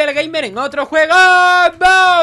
Kirby Gamer en otro juego.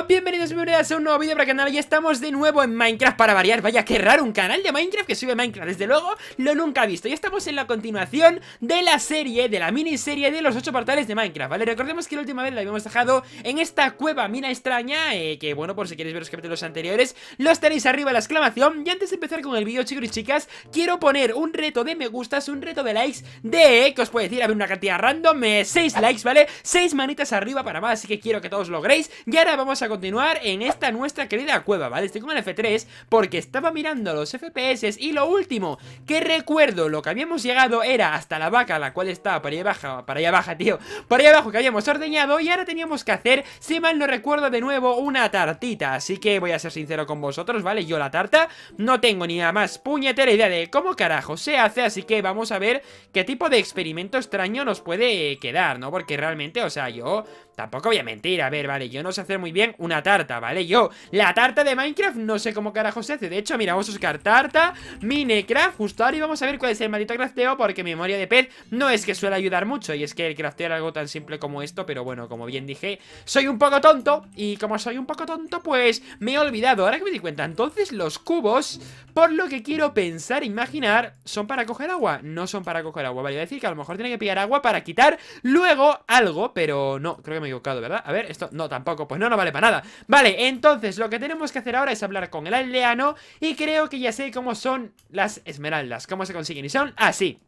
Bienvenidos y bienvenidas a un nuevo vídeo para el canal. Y estamos de nuevo en Minecraft para variar. Vaya, qué raro, un canal de Minecraft que sube Minecraft. Desde luego, lo nunca he visto. Y estamos en la continuación de la serie, de la miniserie de los 8 portales de Minecraft ¿Vale? Recordemos que la última vez la habíamos dejado en esta cueva mina extraña eh, Que bueno, por si queréis ver los capítulos anteriores Los tenéis arriba la exclamación. Y antes de empezar con el vídeo, chicos y chicas Quiero poner un reto de me gustas, un reto de likes De, que os puede decir, a ver, una cantidad random 6 eh, likes, ¿vale? 6 manitas arriba para más, así que quiero que todos logréis Y ahora vamos a continuar en esta nuestra querida cueva, ¿vale? Estoy con el F3 porque estaba mirando los FPS Y lo último que recuerdo, lo que habíamos llegado era hasta la vaca La cual estaba para allá abajo, para allá abajo, tío Para allá abajo que habíamos ordeñado Y ahora teníamos que hacer, si mal no recuerdo de nuevo, una tartita Así que voy a ser sincero con vosotros, ¿vale? Yo la tarta no tengo ni nada más puñetera idea de cómo carajo se hace Así que vamos a ver qué tipo de experimento extraño nos puede quedar, ¿no? Porque realmente, o sea, yo Tampoco voy a mentir, a ver, vale, yo no sé hacer muy bien una tarta, ¿vale? Yo, la tarta de Minecraft no sé cómo carajo se hace De hecho, mira, vamos a buscar tarta, Minecraft, justo ahora y vamos a ver cuál es el maldito crafteo Porque memoria de pez no es que suele ayudar mucho Y es que el crafteo algo tan simple como esto Pero bueno, como bien dije, soy un poco tonto Y como soy un poco tonto, pues me he olvidado Ahora que me di cuenta, entonces los cubos, por lo que quiero pensar, imaginar ¿Son para coger agua? No son para coger agua, vale, voy a decir que a lo mejor tiene que pillar agua para quitar luego algo Pero no, creo que me equivocado, ¿verdad? A ver, esto, no, tampoco, pues no, no vale para nada. Vale, entonces lo que tenemos que hacer ahora es hablar con el aldeano Y creo que ya sé cómo son las esmeraldas. Cómo se consiguen, y son así.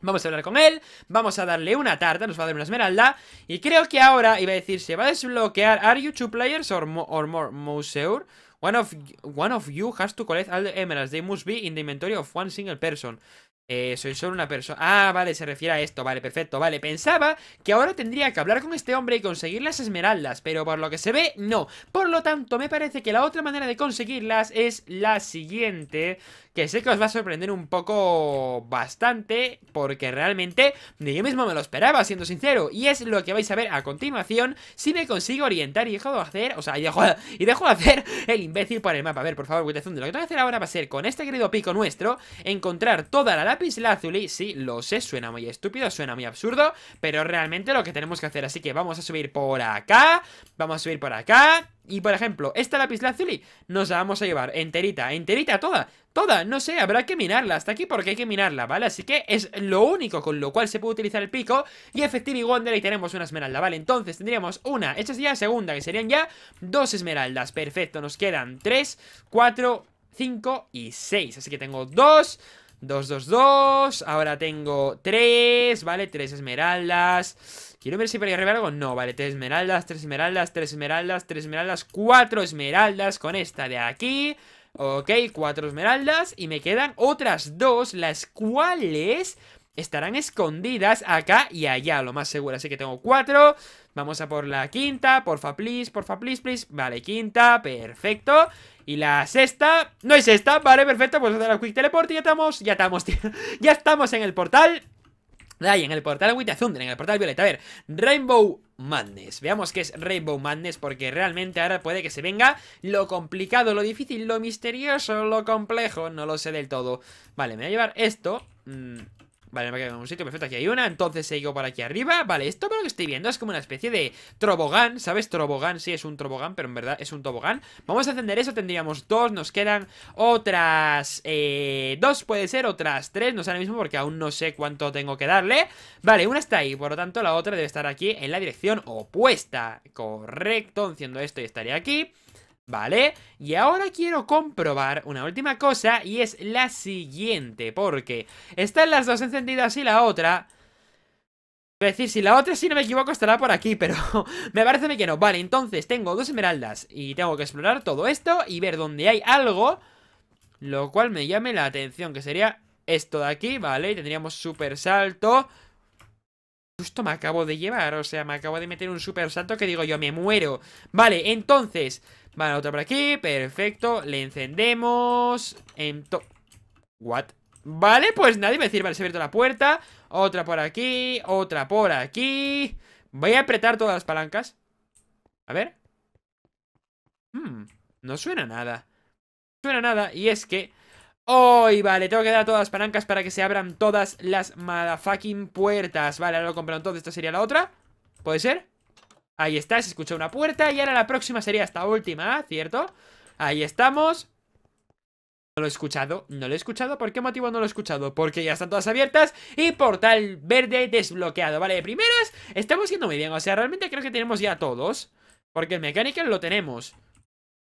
Vamos a hablar con él, vamos a darle una tarta, nos va a dar una esmeralda Y creo que ahora, iba a decir, se va a desbloquear ¿Are you two players or, or more, Mouseur? One of, one of you has to collect all the emeralds. They must be in the inventory of one single person eh, soy solo una persona... Ah, vale, se refiere a esto, vale, perfecto, vale Pensaba que ahora tendría que hablar con este hombre y conseguir las esmeraldas Pero por lo que se ve, no. Por lo tanto, me parece que la otra manera de conseguirlas es la siguiente Que sé que os va a sorprender un poco bastante Porque realmente yo mismo me lo esperaba, siendo sincero Y es lo que vais a ver a continuación Si me consigo orientar y dejo de hacer... O sea, y dejo, y de hacer el imbécil por el mapa. A ver, por favor, Lo que tengo que hacer ahora va a ser, con este querido pico nuestro Encontrar toda la lápiz lazuli, sí, lo sé, suena muy estúpido, suena muy absurdo Pero realmente lo que tenemos que hacer Así que vamos a subir por acá Vamos a subir por acá Y por ejemplo, esta lápiz lazuli nos la vamos a llevar enterita, enterita toda Toda, no sé, habrá que minarla hasta aquí porque hay que minarla, ¿vale? Así que es lo único con lo cual se puede utilizar el pico Y efectivamente Wonder y tenemos una esmeralda, ¿vale? Entonces tendríamos una, esta sería la segunda, que serían ya dos esmeraldas Perfecto, nos quedan tres, cuatro, cinco y seis Así que tengo dos 2, 2, 2 Ahora tengo 3, ¿vale? 3 esmeraldas. Quiero ver si por ahí arriba algo. No, vale, 3 esmeraldas, 3 esmeraldas, 3 esmeraldas 3 esmeraldas, 4 esmeraldas Con esta de aquí. Ok, 4 esmeraldas. Y me quedan otras 2 Las cuales estarán escondidas acá y allá Lo más seguro, así que tengo 4 Vamos a por la quinta, porfa, please, porfa, please, please. Vale, quinta, perfecto. Y la sexta, no es esta, vale, perfecto Pues hacer el quick teleport y ya estamos, ya estamos, tío. Ya estamos en el portal. Ahí, en el portal Wither Thunder, en el portal Violeta. A ver, Rainbow Madness. Veamos qué es Rainbow Madness Porque realmente ahora puede que se venga lo complicado, lo difícil, lo misterioso, lo complejo. No lo sé del todo. Vale, me voy a llevar esto. Mm, Vale, me ha en un sitio, perfecto, aquí hay una Entonces sigo por aquí arriba, vale, esto por lo que estoy viendo Es como una especie de trobogán, ¿sabes? Trobogán, sí, es un trobogán, pero en verdad es un tobogán. Vamos a encender eso, tendríamos dos Nos quedan otras eh, Dos puede ser, otras tres, no sé ahora mismo Porque aún no sé cuánto tengo que darle. Vale, una está ahí, por lo tanto la otra debe estar aquí En la dirección opuesta Correcto, enciendo esto y estaría aquí ¿Vale? Y ahora quiero comprobar una última cosa y es la siguiente, porque están las dos encendidas y la otra... Es decir, si la otra, si no me equivoco, estará por aquí, pero me parece que no. Vale, entonces tengo dos esmeraldas y tengo que explorar todo esto y ver dónde hay algo, lo cual me llame la atención, que sería esto de aquí, ¿vale? Y tendríamos super salto... Justo me acabo de llevar, o sea, me acabo de meter un super salto que digo yo, me muero. Vale, entonces, Vale, otra por aquí, perfecto. Le encendemos en What? Vale, pues nadie me decir, vale, se ha abierto la puerta. Otra por aquí, otra por aquí. Voy a apretar todas las palancas. A ver. Hmm, no suena nada. No suena nada, y es que ¡Hoy! vale, tengo que dar todas las palancas para que se abran todas las motherfucking puertas. Vale, ahora lo compro entonces, esta sería la otra. ¿Puede ser? Ahí está, se escucha una puerta Y ahora la próxima sería esta última, ¿cierto? Ahí estamos. No lo he escuchado, no lo he escuchado. ¿Por qué motivo no lo he escuchado? Porque ya están todas abiertas Y portal verde desbloqueado Vale, de primeras estamos yendo muy bien O sea, realmente creo que tenemos ya todos Porque el Mechanical lo tenemos.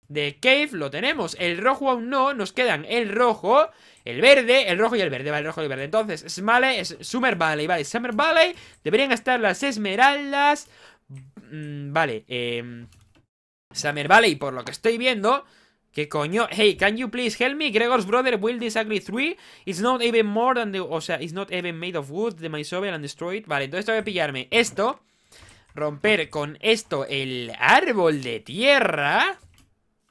De Cave lo tenemos El rojo aún no, nos quedan el rojo El verde, el rojo y el verde Vale, el rojo y el verde. Entonces, Smale, Summer Valley Vale, Summer Valley Deberían estar las esmeraldas mm, Vale, eh... Summer Valley, por lo que estoy viendo ¿Qué coño? Hey, can you please help me? Gregor's brother will disagree three. It's not even more than the... O sea, it's not even made of wood. The my shovel and destroy it. Vale, entonces tengo que pillarme esto. Romper con esto el árbol de tierra.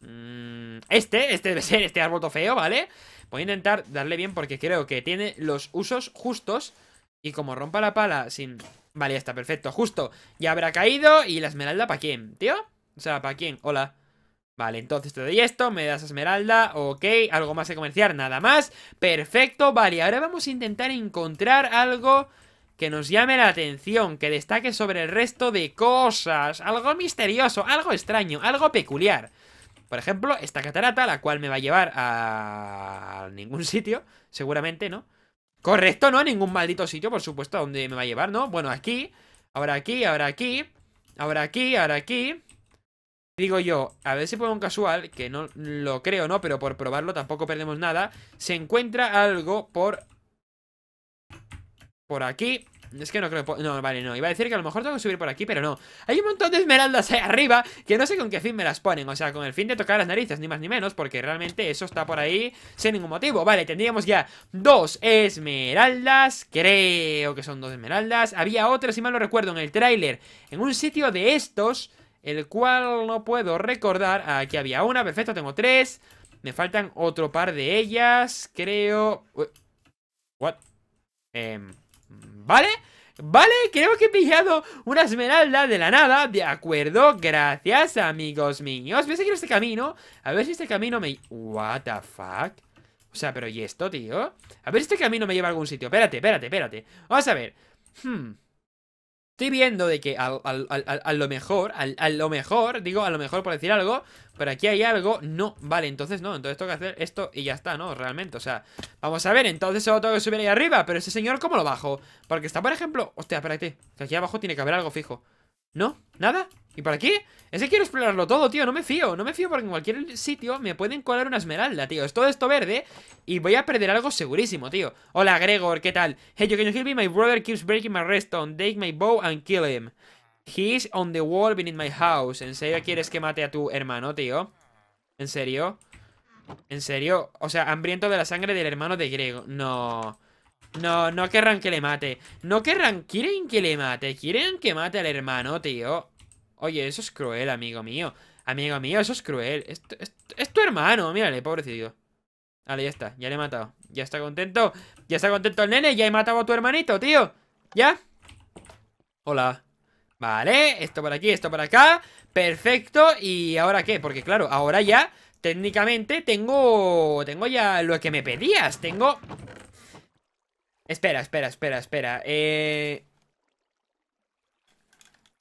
Mm, este, este debe ser este árbol feo, ¿vale? Voy a intentar darle bien porque creo que tiene los usos justos. Y como rompa la pala sin... Vale, ya está, perfecto, justo Ya habrá caído y la esmeralda ¿para quién? ¿Tío? O sea, ¿para quién? Hola Vale, entonces te doy esto, me das esmeralda, ok, algo más que comerciar, nada más Perfecto, vale, ahora vamos a intentar encontrar algo que nos llame la atención Que destaque sobre el resto de cosas Algo misterioso, algo extraño, algo peculiar Por ejemplo, esta catarata, la cual me va a llevar a ningún sitio Seguramente, ¿no? Correcto, ¿no? A ningún maldito sitio, por supuesto, a donde me va a llevar, ¿no? Bueno, aquí, ahora aquí, ahora aquí Ahora aquí, ahora aquí Digo yo, a ver si pongo un casual, que no lo creo, ¿no? Pero por probarlo tampoco perdemos nada. Se encuentra algo por... Por aquí. Es que no creo... No, vale, no. Iba a decir que a lo mejor tengo que subir por aquí, pero no. Hay un montón de esmeraldas ahí arriba que no sé con qué fin me las ponen. O sea, con el fin de tocar las narices, ni más ni menos, porque realmente eso está por ahí sin ningún motivo. Vale, tendríamos ya dos esmeraldas. Creo que son dos esmeraldas. Había otra, si mal no recuerdo, en el tráiler. En un sitio de estos el cual no puedo recordar. Aquí había una, perfecto, tengo tres. Me faltan otro par de ellas, creo... What? Em, ¿Vale? Vale, creo que he pillado una esmeralda de la nada. De acuerdo, gracias amigos míos. Voy a seguir este camino. A ver si este camino me... What the fuck O sea, pero ¿y esto, tío? A ver si este camino me lleva a algún sitio. Espérate, espérate, espérate. Vamos a ver. Hmm Estoy viendo de que a, lo mejor, a, lo mejor, digo a lo mejor por decir algo, pero aquí hay algo, no, vale, entonces no, entonces tengo que hacer esto y ya está, ¿no? Realmente, o sea, vamos a ver, entonces solo tengo que subir ahí arriba, pero ese señor, ¿cómo lo bajo? Porque está, por ejemplo, hostia, espérate, que aquí abajo tiene que haber algo fijo ¿No? ¿Nada? ¿Y por aquí? Es que quiero explorarlo todo, tío, no me fío No me fío porque en cualquier sitio me pueden colar una esmeralda, tío Es todo esto verde y voy a perder algo segurísimo, tío Hola, Gregor, ¿qué tal? Hey, you can help me? My brother keeps breaking my redstone Take my bow and kill him He's on the wall beneath my house ¿En serio quieres que mate a tu hermano, tío? ¿En serio? ¿En serio? O sea, hambriento de la sangre del hermano de Gregor No... No, no querrán que le mate. No querrán, quieren que le mate. Quieren que mate al hermano, tío. Oye, eso es cruel, amigo mío. Amigo mío, eso es cruel. Es, tu hermano, mírale, pobrecito Vale, ya está, ya le he matado. Ya está contento, ya está contento el nene Ya he matado a tu hermanito, tío. ¿Ya? Hola. Vale, esto por aquí, esto por acá. Perfecto, ¿y ahora qué? Porque claro, ahora ya Técnicamente tengo... Tengo ya lo que me pedías. Tengo Espera, espera, espera, espera. Eh...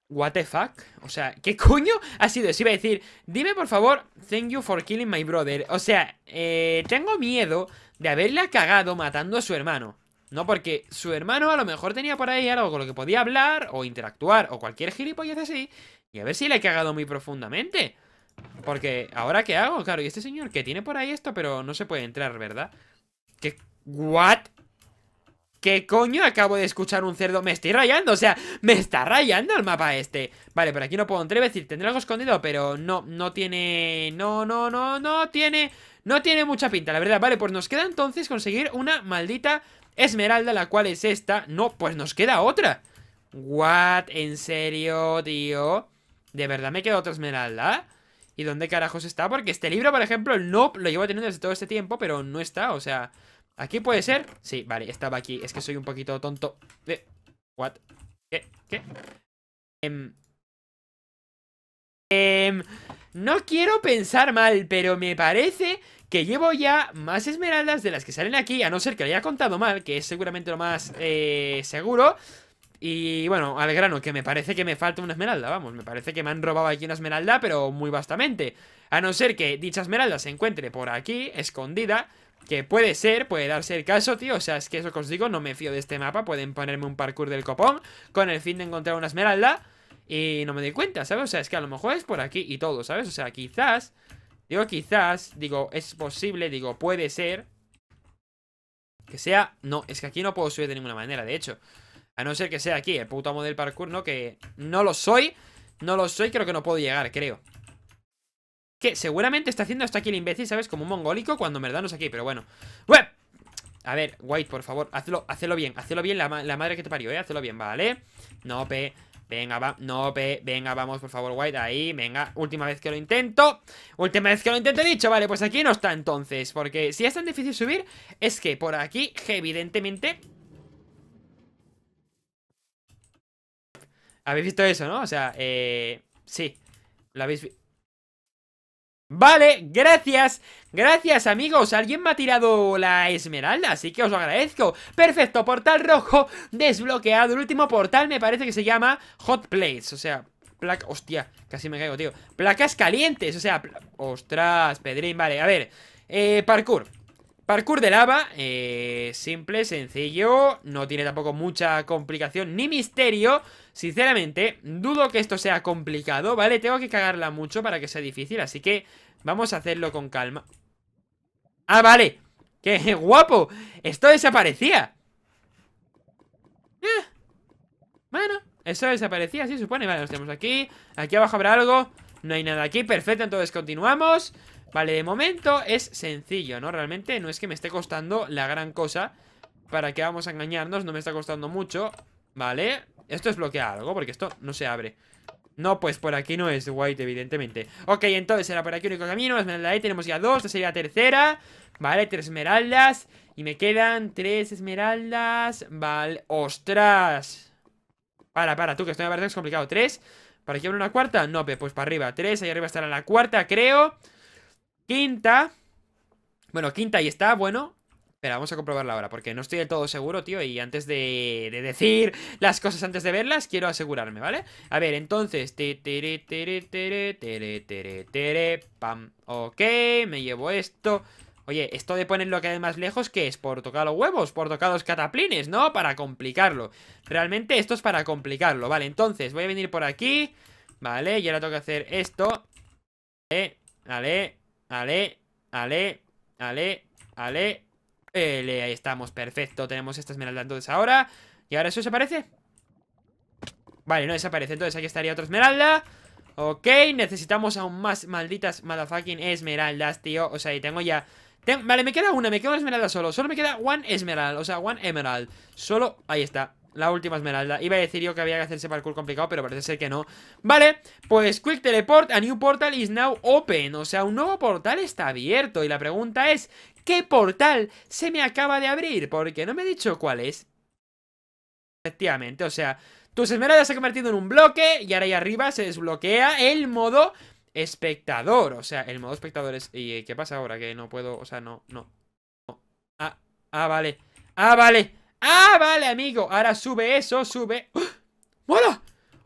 What the fuck? O sea, ¿qué coño ha sido eso? Iba a decir, dime por favor, thank you for killing my brother. O sea, eh, tengo miedo de haberle cagado matando a su hermano. No, porque su hermano a lo mejor tenía por ahí algo con lo que podía hablar o interactuar o cualquier gilipollez así. Y a ver si le he cagado muy profundamente. Porque, ¿ahora qué hago? Claro, y este señor que tiene por ahí esto, pero no se puede entrar, ¿verdad? ¿Qué? ¿What? ¿Qué coño? Acabo de escuchar un cerdo Me estoy rayando, o sea, me está rayando el mapa este Vale, por aquí no puedo entrar, es decir, tendré algo escondido Pero no, no tiene... No, no, no, no tiene... No tiene mucha pinta, la verdad Vale, pues nos queda entonces conseguir una maldita esmeralda La cual es esta No, pues nos queda otra What? ¿En serio, tío? ¿De verdad me queda otra esmeralda? ¿Y dónde carajos está? Porque este libro, por ejemplo, no lo llevo teniendo desde todo este tiempo Pero no está, o sea... ¿Aquí puede ser? Sí, vale, estaba aquí Es que soy un poquito tonto eh. ¿Qué? ¿Qué? Em, em, no quiero pensar mal Pero me parece que llevo ya más esmeraldas de las que salen aquí A no ser que lo haya contado mal Que es seguramente lo más eh, seguro Y bueno, al grano, que me parece que me falta una esmeralda, vamos, me parece que me han robado aquí una esmeralda, pero muy bastante. A no ser que dicha esmeralda se encuentre por aquí, escondida, que puede ser, puede darse el caso, tío, o sea, es que eso que os digo, no me fío de este mapa, pueden ponerme un parkour del copón con el fin de encontrar una esmeralda y no me doy cuenta, ¿sabes? O sea, es que a lo mejor es por aquí y todo, ¿sabes? O sea, quizás, digo quizás, digo, es posible, digo, puede ser que sea... No, es que aquí no puedo subir de ninguna manera, de hecho a no ser que sea aquí, el puto model parkour, ¿no? Que no lo soy No lo soy, creo que no puedo llegar, creo Que seguramente está haciendo esto aquí el imbécil, ¿sabes? Como un mongólico Cuando en aquí, pero bueno ¡Web! A ver, White, por favor, hazlo, hazlo bien Hazlo bien, la, madre que te parió, ¿eh? Hazlo bien, ¿vale? No, pe Venga, va, no, venga, vamos, por favor, White, ahí, venga, última vez que lo intento Última vez que lo intento, he dicho, vale, pues aquí no está entonces Porque si es tan difícil subir, es que por aquí, evidentemente ¿Habéis visto eso, no? O sea, eh... Sí, lo habéis visto Vale, gracias. Gracias amigos, alguien me ha tirado la esmeralda Así que os lo agradezco. Perfecto, portal rojo desbloqueado. El último portal me parece que se llama Hot Plates O sea, placa... Hostia, casi me caigo, tío. Placas calientes, o sea... Ostras, Pedrín, vale, a ver eh, Parkour Parkour de lava, eh, simple, sencillo, no tiene tampoco mucha complicación ni misterio Sinceramente, dudo que esto sea complicado, ¿vale? Tengo que cagarla mucho para que sea difícil, así que vamos a hacerlo con calma ¡Ah, vale! ¡Qué guapo! Esto desaparecía eh, Bueno, eso desaparecía, sí, supone Vale, nos tenemos aquí Aquí abajo habrá algo No hay nada aquí, perfecto, entonces continuamos Vale, de momento es sencillo, ¿no? Realmente no es que me esté costando la gran cosa. Para que vamos a engañarnos No me está costando mucho Vale, esto es bloquear algo porque esto no se abre. No, pues por aquí no es white, evidentemente. Ok, entonces era por aquí único camino Esmeralda ahí, tenemos ya dos, esta sería la tercera Vale, tres esmeraldas Y me quedan tres esmeraldas Vale, ostras Para, para, tú, que esto me parece complicado. Tres, ¿para aquí abre una cuarta? No, pues para arriba. Tres, ahí arriba estará la cuarta, creo Quinta. Bueno, quinta ahí está, bueno Espera, vamos a comprobarla ahora Porque no estoy del todo seguro, tío Y antes de, decir las cosas antes de verlas Quiero asegurarme, ¿vale? A ver, entonces Pam Ok, me llevo esto. Oye, esto de ponerlo que hay más lejos ¿Qué es? Por tocar los huevos Por tocar los cataplines, ¿no? Para complicarlo. Realmente esto es para complicarlo Vale, entonces voy a venir por aquí Vale, y ahora tengo que hacer esto Vale, vale Ale, ale, ale, ale. Ahí estamos, perfecto. Tenemos esta esmeralda entonces ahora. ¿Y ahora eso desaparece? Vale, no desaparece. Entonces aquí estaría otra esmeralda. Ok, necesitamos aún más malditas motherfucking esmeraldas, tío. O sea, ahí tengo ya... Vale, me queda una, me queda una esmeralda solo. Solo me queda one esmeralda, o sea, one emerald. Solo, ahí está la última esmeralda. Iba a decir yo que había que hacerse parkour complicado Pero parece ser que no. Vale, pues Quick Teleport A new portal is now open. O sea, un nuevo portal está abierto. Y la pregunta es ¿Qué portal se me acaba de abrir? Porque no me he dicho cuál es. Efectivamente, o sea Tus esmeraldas se ha convertido en un bloque Y ahora ahí arriba se desbloquea el modo espectador. O sea, el modo espectador es... ¿Y qué pasa ahora? Que no puedo... O sea, no, no, no. Ah, ah, vale. Ah, vale ¡Ah, vale, amigo! Ahora sube eso, sube... ¡Oh!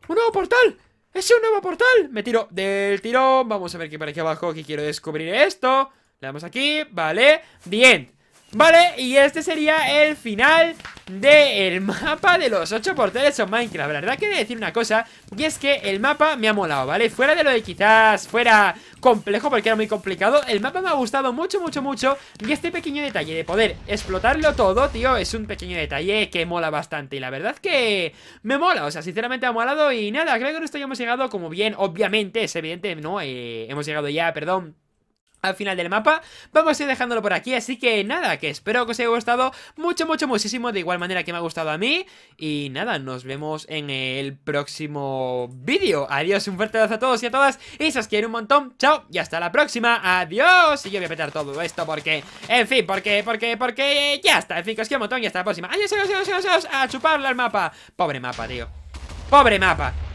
¡Un nuevo portal! ¡Es un nuevo portal! Me tiro del tirón Vamos a ver qué por aquí abajo que quiero descubrir esto Le damos aquí, vale Bien Vale, y este sería el final del mapa de los 8 portales en Minecraft La verdad que de decir una cosa Y es que el mapa me ha molado, ¿vale? Fuera de lo de quizás fuera complejo porque era muy complicado El mapa me ha gustado mucho, mucho, mucho Y este pequeño detalle de poder explotarlo todo, tío Es un pequeño detalle que mola bastante Y la verdad que me mola, o sea, sinceramente ha molado Y nada, creo que con esto ya hemos llegado como bien Obviamente, es evidente, ¿no? Eh, hemos llegado ya, perdón al final del mapa. Vamos a ir dejándolo por aquí, así que nada, que espero que os haya gustado mucho, mucho, muchísimo De igual manera que me ha gustado a mí. Y nada, nos vemos en el próximo vídeo. Adiós, un fuerte abrazo a todos y a todas Y si os quiero un montón, chao y hasta la próxima. Adiós, y yo voy a petar todo esto porque En fin, porque, porque, porque ya está En fin, que un montón y hasta la próxima. Adiós, adiós, adiós, adiós, adiós a chuparle al mapa. Pobre mapa, tío. Pobre mapa